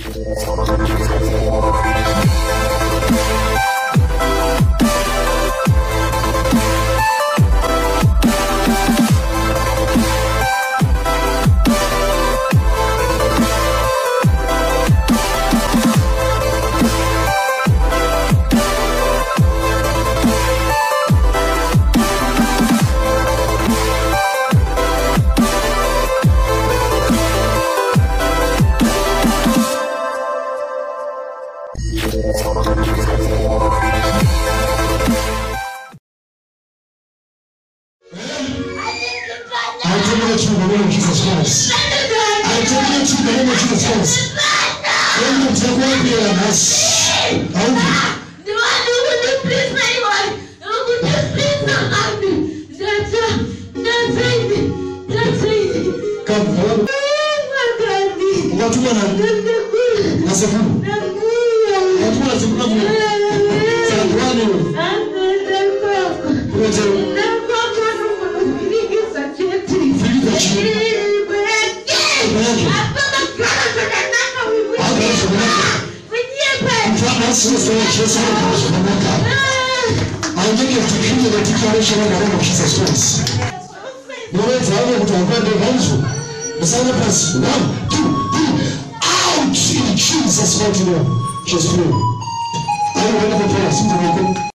Yeah. Would you please not have me? That's uh, that's chikora chekulamu sanguwaniro ndakokonikundikiza chete angeke tikhinde netiklareshenangane ngojesus christ nowenza ake kuti akwande kanzo ndisane pasi one two three out in jesus mighty name Just pray. Are you ready for prayer? Sit down.